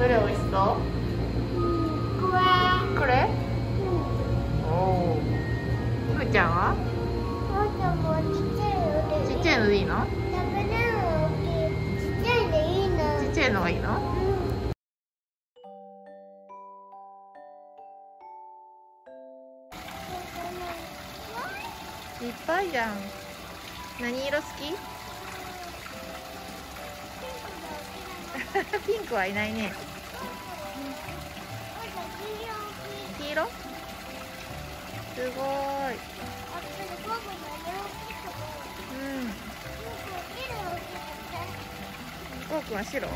どれ美味しそう？これ。これ？おおふーちゃんは？ちっちゃいので。いいいの？ちっちゃいでいいなちっちゃいのがいいの？いっぱいじゃん。何色好き？ピンク はいないね黄色？すごい。うん。ゴーくんは白？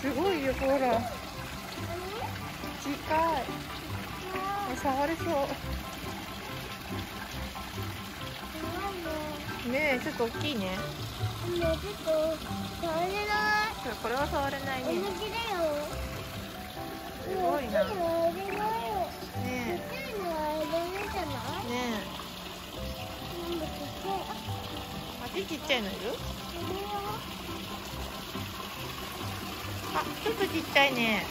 すごいよほら。近い。あ触れそう。ねえちょっと大きいね。これは触れないね。すごいなあっちちっちゃいのいる？あちょっとちっちゃいね。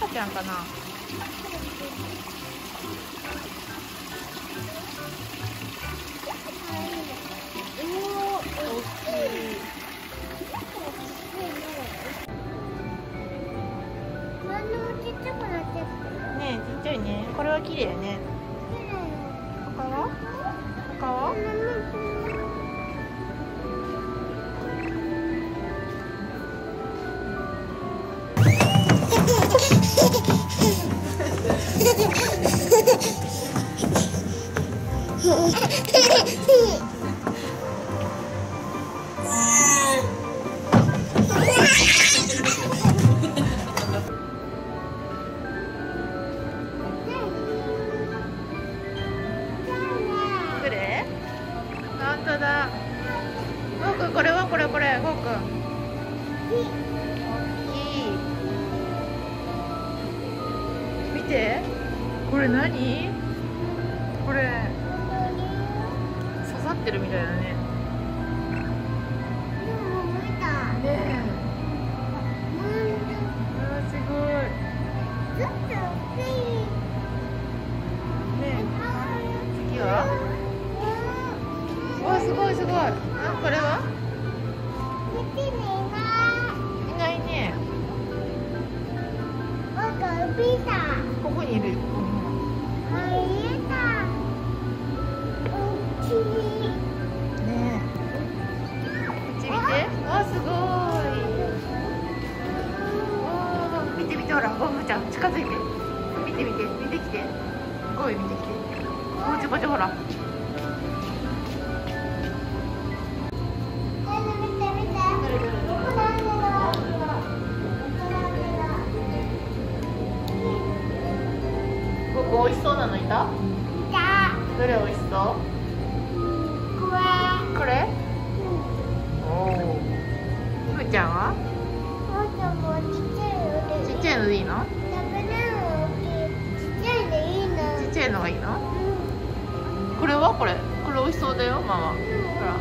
赤ちゃんかな？大きい。ねえちっちゃいね。これは綺麗ね。こ近づいて。見て見て。見てきて。ゴム見てきて。こっちこっちほら。ここ美味しそうなのいた？どれ美味しそう？これ。おおふーちゃんは？ちっちゃいのでいいの？れは？これ。これ美味しそうだよママ。ほら。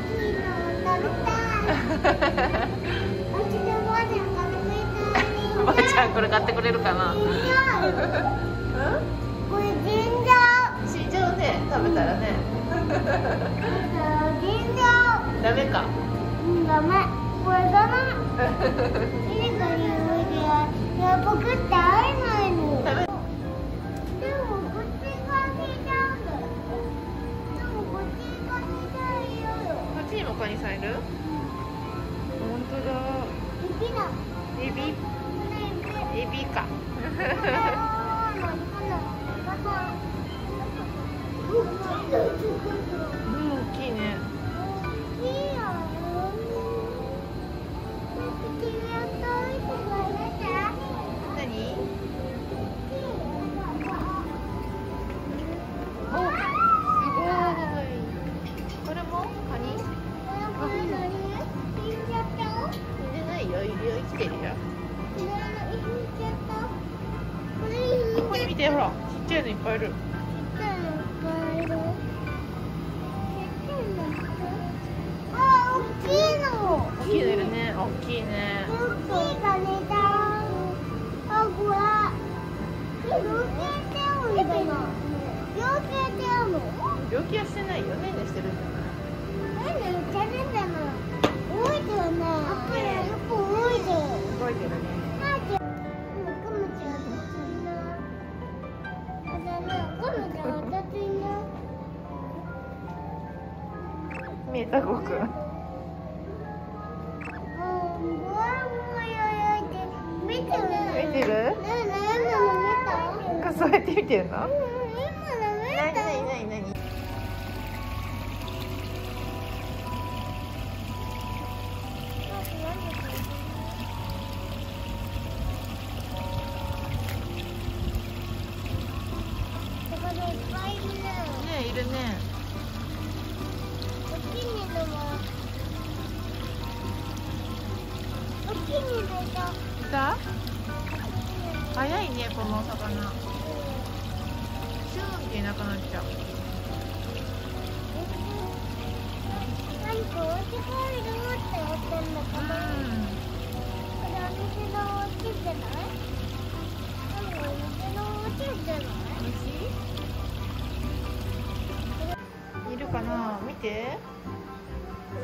お ばあちゃんこれ買ってくれるかな？うん？これじゃうね食べたらね。全然ダメか。うんダメ。これダメ。いいか言うでいや僕って会えないの食さんいる本当だ。エビ。エビか 気はしてないよねしてるんだからなんてるんだもん動いてるねよく動いてる動いてるねたくん。見てる。数えてみてるの。なくなっちゃう。何かお家帰るって言ってん。だけど、これお店のお家じゃない多分お店のお家じゃないいるかな？見て。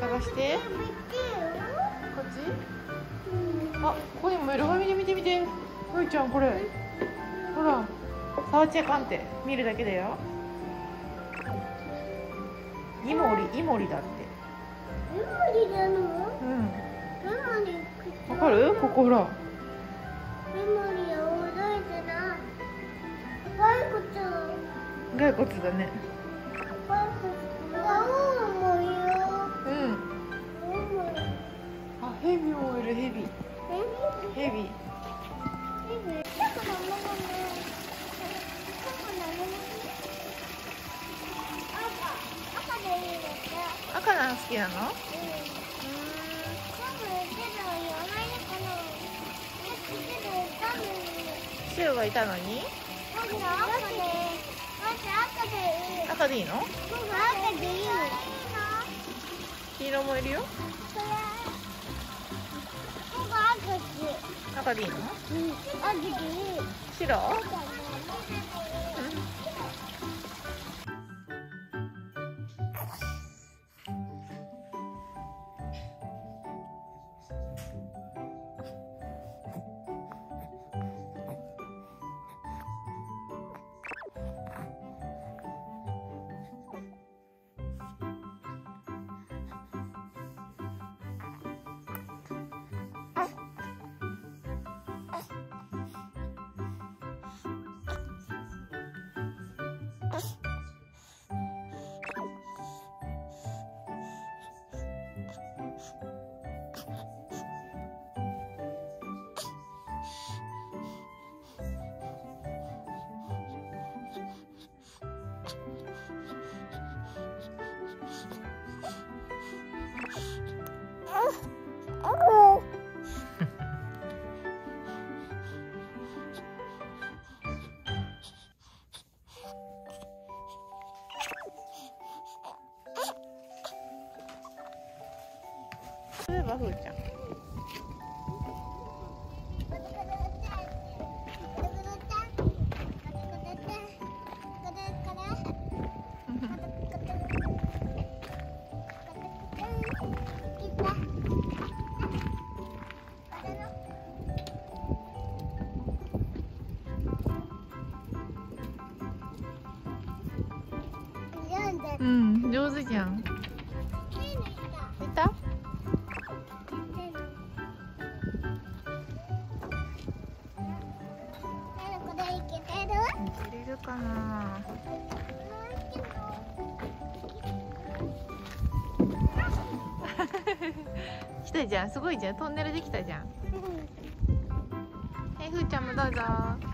探して。こっち？あここにもいる。見て見て見て。ふいちゃんこれ。ほら。触っちゃいかんって見るだけだよイモリイモリだってイモリなのうんメモリわかるここほらイモリは覚えてない骸骨骸骨だねきなの？うん。シュウがいたのにまず赤でいいの黄色もいるよ赤でいいのうん。白そういえばふーちゃん。うん上手じゃんな来たじゃん。すごいじゃん。トンネルできたじゃん。はいふーちゃんもどうぞ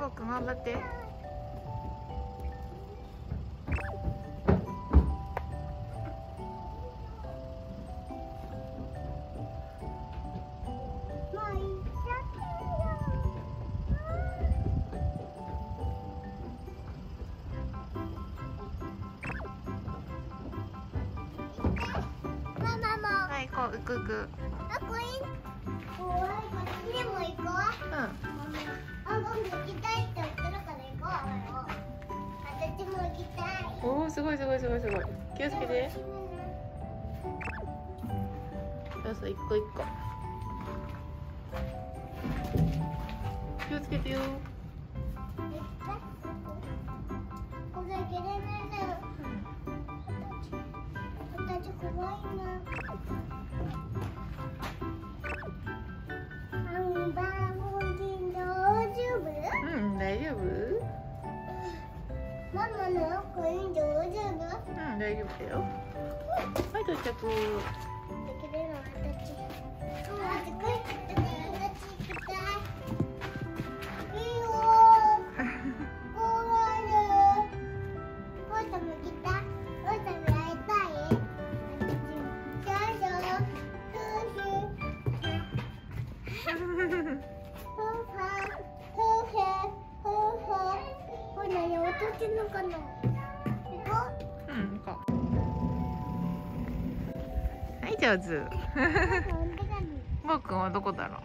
こくん頑張って。はこう行く行く？あこでも行こう。うんおおすごいすごいすごいすごい気をつけてそうそう一個一個気をつけてよこれ切れないな。私怖いな。丈夫？ママの大丈夫？うん大丈夫だよ。はい。到着できるのってんのかな。行こ？う。うん行こうはい上手くんはどこだろ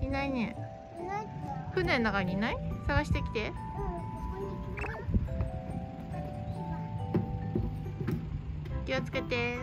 う？いないね。船の中にいない？探してきて。気をつけて